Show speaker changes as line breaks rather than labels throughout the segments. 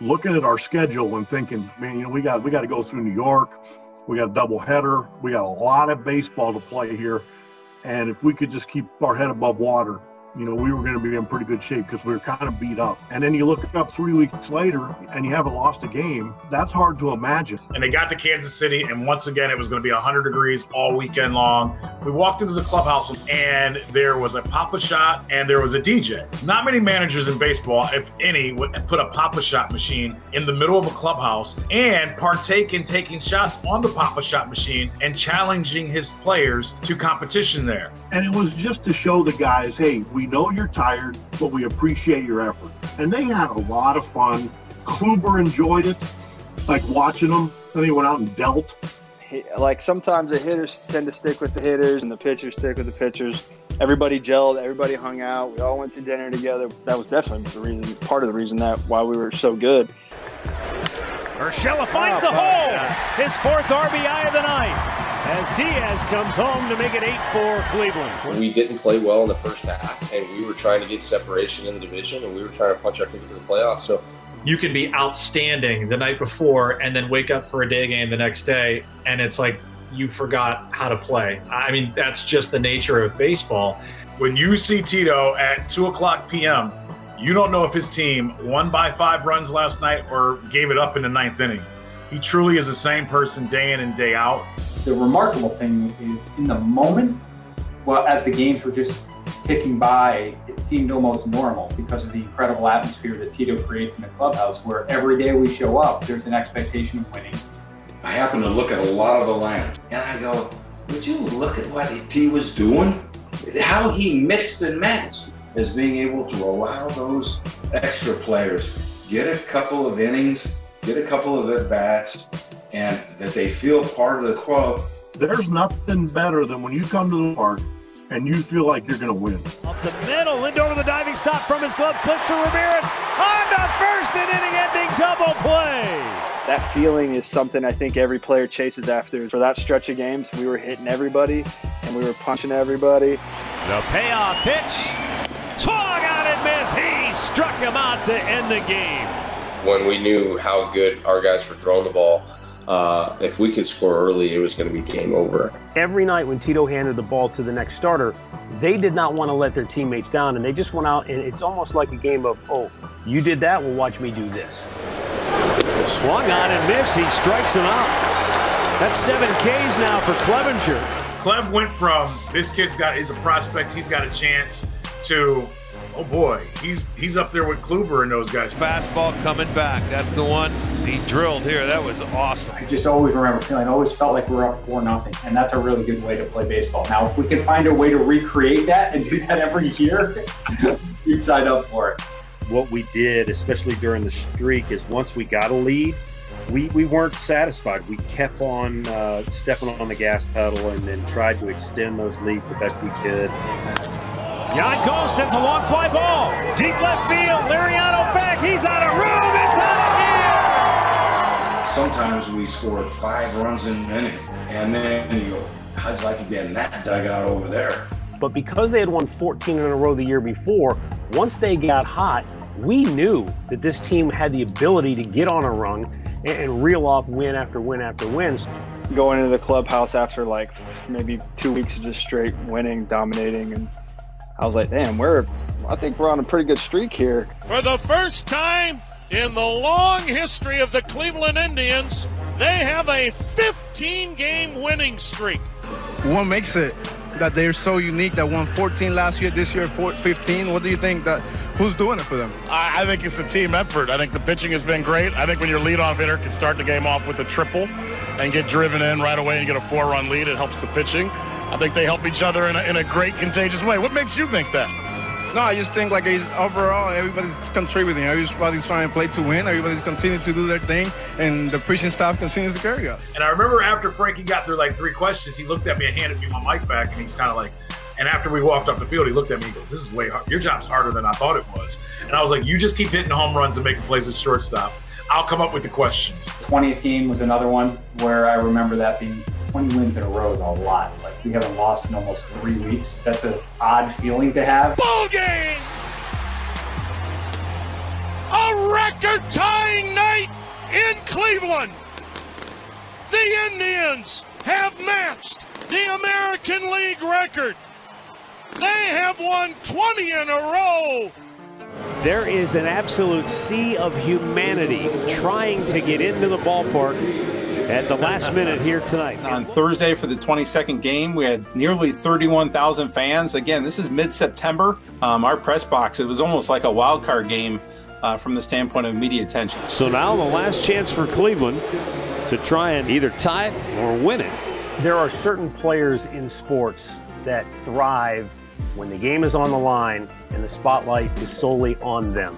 looking at our schedule and thinking, man, you know, we got we got to go through New York, we got a double header, we got a lot of baseball to play here, and if we could just keep our head above water, you know, we were going to be in pretty good shape because we were kind of beat up. And then you look up three weeks later and you haven't lost a game. That's hard to imagine.
And they got to Kansas City, and once again, it was going to be 100 degrees all weekend long. We walked into the clubhouse, and there was a Pop-A-Shot and there was a DJ. Not many managers in baseball, if any, would put a Pop-A-Shot machine in the middle of a clubhouse and partake in taking shots on the Pop-A-Shot machine and challenging his players to competition there.
And it was just to show the guys, hey, we know you're tired, but we appreciate your effort. And they had a lot of fun. Kluber enjoyed it, like watching them. Then he went out and dealt.
Like sometimes the hitters tend to stick with the hitters and the pitchers stick with the pitchers. Everybody gelled, everybody hung out. We all went to dinner together. That was definitely the reason, part of the reason that why we were so good.
Urshela finds oh, the hole. His fourth RBI of the night as Diaz comes home to make it 8 4 Cleveland.
We didn't play well in the first half, and we were trying to get separation in the division, and we were trying to punch our ticket to the playoffs. So
you can be outstanding the night before and then wake up for a day game the next day, and it's like you forgot how to play. I mean, that's just the nature of baseball.
When you see Tito at 2 o'clock p.m., you don't know if his team won by five runs last night or gave it up in the ninth inning. He truly is the same person day in and day out
the remarkable thing is in the moment, well, as the games were just ticking by, it seemed almost normal because of the incredible atmosphere that Tito creates in the clubhouse, where every day we show up, there's an expectation of winning.
I happen to look at a lot of the lineups, and I go, would you look at what T was doing? How he mixed and matched as being able to allow those extra players get a couple of innings, get a couple of at bats, and that they feel part of the club.
There's nothing better than when you come to the park and you feel like you're going to win.
Up the middle, Lindor with a diving stop from his glove, flips to Ramirez on the first and inning-ending double play.
That feeling is something I think every player chases after. For that stretch of games, we were hitting everybody and we were punching everybody.
The payoff pitch, swung on and missed. He struck him out to end the game.
When we knew how good our guys were throwing the ball, uh, if we could score early, it was going to be game over.
Every night when Tito handed the ball to the next starter, they did not want to let their teammates down, and they just went out, and it's almost like a game of, oh, you did that, well, watch me do this.
Swung on and missed. He strikes him out. That's seven Ks now for Clevinger.
Clev went from this kid's got is a prospect, he's got a chance, to oh boy, he's he's up there with Kluber and those guys.
Fastball coming back. That's the one he drilled here. That was awesome.
I just always remember feeling, always felt like we are up 4 nothing, and that's a really good way to play baseball. Now, if we can find a way to recreate that and do that every year, you'd sign up for it.
What we did, especially during the streak, is once we got a lead, we, we weren't satisfied. We kept on uh, stepping on the gas pedal and then tried to extend those leads the best we could.
Yan Gomes sends a long fly ball. Deep left field. Liriano back. He's out of room. It's out of
here. Sometimes we scored five runs in an inning. And then you go, how'd you like to be in that dugout over there?
But because they had won 14 in a row the year before, once they got hot, we knew that this team had the ability to get on a run and, and reel off win after win after win.
Going into the clubhouse after like maybe two weeks of just straight winning, dominating, and I was like, damn, we're, I think we're on a pretty good streak here.
For the first time in the long history of the Cleveland Indians, they have a 15 game winning streak.
What makes it that they're so unique that won 14 last year, this year 15? What do you think that who's doing it for them?
I, think it's a team effort. I think the pitching has been great. I think when your leadoff hitter can start the game off with a triple and get driven in right away and get a four run lead, it helps the pitching. I think they help each other in a, in a great, contagious way. What makes you think that?
No, I just think like he's overall everybody's contributing. Everybody's trying to play to win. Everybody's continuing to do their thing, and the preaching staff continues to carry us.
And I remember after Frankie got through like three questions, he looked at me and handed me my mic back, and he's kind of like. And after we walked off the field, he looked at me and goes, This is way hard. Your job's harder than I thought it was. And I was like, You just keep hitting home runs and making plays at shortstop. I'll come up with the questions.
20th game was another one where I remember that being 20 wins in a row is a lot. Like we haven't lost in almost three weeks. That's an odd feeling to have.
Ball game! A record tying night
in Cleveland. The Indians have matched the American League record. They have won 20 in a row.
There is an absolute sea of humanity trying to get into the ballpark at the last minute here tonight.
On Thursday for the 22nd game, we had nearly 31,000 fans. Again, this is mid September. Um, our press box, it was almost like a wild card game uh, from the standpoint of media attention.
So now the last chance for Cleveland to try and either tie it or win it.
There are certain players in sports that thrive when the game is on the line and the spotlight is solely on them.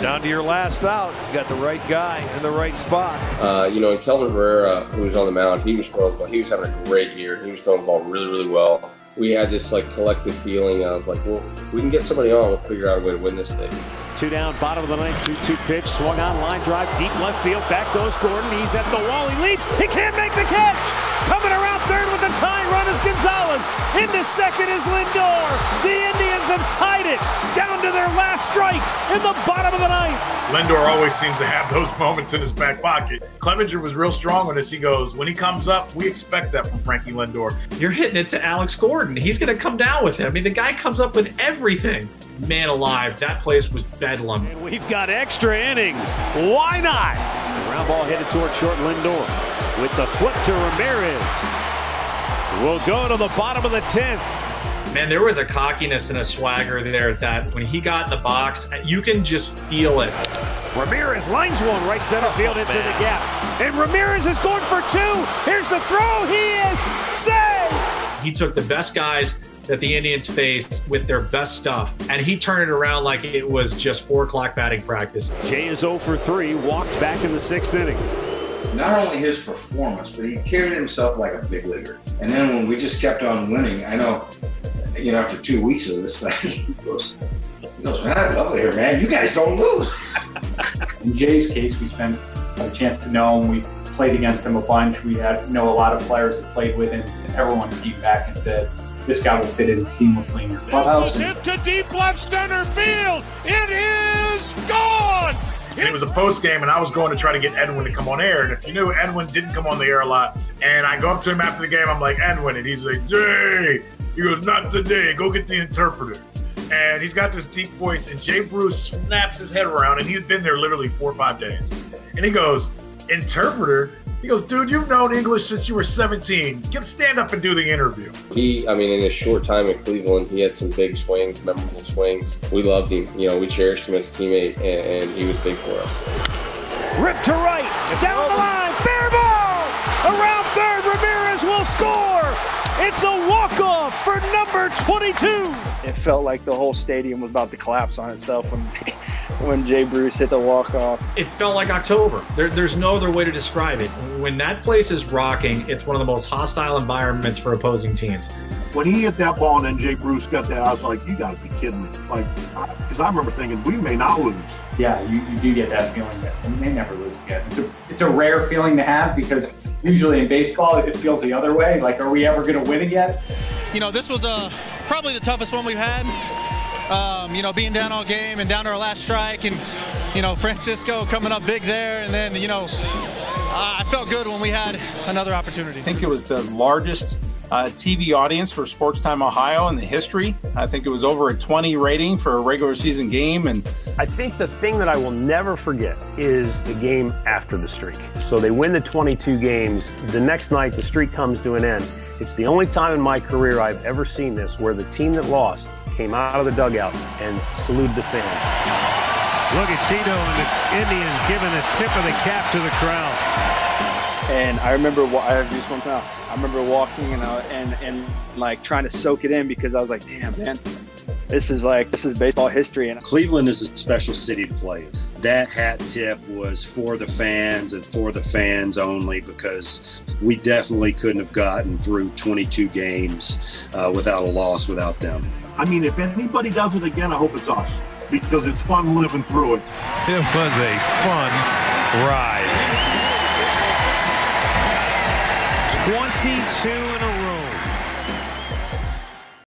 Down to your last out, you got the right guy in the right spot.
Uh, you know, and Kelvin Herrera, who was on the mound, he was throwing the ball. He was having a great year. He was throwing the ball really, really well. We had this like collective feeling of like, well, if we can get somebody on, we'll figure out a way to win this thing.
Two down, bottom of the ninth, 2 2 pitch, swung on, line drive, deep left field. Back goes Gordon. He's at the wall. He leaps. He can't make the catch. Coming around third with the tying run is Gonzalez. Into second is Lindor. The Indians have tied it down to their last strike in the bottom of the ninth.
Lindor always seems to have those moments in his back pocket. Clevinger was real strong on this. He goes, when he comes up, we expect that from Frankie Lindor.
You're hitting it to Alex Gordon. He's going to come down with it. I mean, the guy comes up with everything. Man alive, that place was bedlam.
And we've got extra innings. Why not? The round ball headed toward short Lindor with the flip to Ramirez. We'll go to the bottom of the 10th.
Man, there was a cockiness and a swagger there that when he got in the box, you can just feel it.
Ramirez lines one right center field oh, into the gap. And Ramirez is going for two. Here's the throw. He is saved.
He took the best guys that the Indians faced with their best stuff, and he turned it around like it was just four o'clock batting practice.
Jay is 0 for 3, walked back in the sixth inning.
Not only his performance, but he carried himself like a big leaguer. And then when we just kept on winning, I know, you know, after two weeks of this thing, he goes, he goes, man, I love it here, man. You guys don't lose.
In Jay's case, we spent a chance to know him. We played against him a bunch. We had know a lot of players that played with him, and everyone came back and said, this guy will fit in seamlessly in your clubhouse.
This is hit to deep left center field. It is gone.
It was a post game, and I was going to try to get Edwin to come on air. And if you knew, Edwin didn't come on the air a lot. And I go up to him after the game. I'm like, Edwin, and he's like, Jay. He goes, not today. Go get the interpreter. And he's got this deep voice, and Jay Bruce snaps his head around, and he'd been there literally four or five days. And he goes, interpreter? He goes, dude, you've known English since you were 17. Get stand up and do the interview.
He, I mean, in his short time in Cleveland, he had some big swings, memorable swings. We loved him. You know, we cherished him as a teammate, and, and he was big for us.
Rip to right, it's down over. the line, fair ball! Around third, Ramirez will score! It's a walk-off for number 22!
It felt like the whole stadium was about to collapse on itself when when Jay Bruce hit the walk off.
It felt like October. There, there's no other way to describe it. When that place is rocking, it's one of the most hostile environments for opposing teams.
When he hit that ball and then Jay Bruce got that, I was like, you got to be kidding me. Like, because I remember thinking, we may not lose.
Yeah, you, you do get that feeling that we may never lose again. It's a, it's a rare feeling to have because usually in baseball, it feels the other way. Like, are we ever going to win again?
You know, this was uh, probably the toughest one we've had. Um, you know, being down all game and down to our last strike, and you know, Francisco coming up big there, and then you know, I felt good when we had another opportunity.
I think it was the largest uh, TV audience for Sports Time Ohio in the history. I think it was over a 20 rating for a regular season game, and
I think the thing that I will never forget is the game after the streak. So they win the 22 games. The next night, the streak comes to an end. It's the only time in my career I've ever seen this where the team that lost came out of the dugout and saluted the fans.
Look at Tito and the Indians giving a tip of the cap to the crowd.
And I remember, I have goosebumps now. I remember walking and, uh, and and like trying to soak it in because I was like, damn, man, this is like this is baseball history. And
Cleveland is a special city to play. That hat tip was for the fans and for the fans only because we definitely couldn't have gotten through 22 games uh, without a loss without them.
I mean, if anybody does it again, I hope it's us because it's fun living through it.
It was a fun ride.
22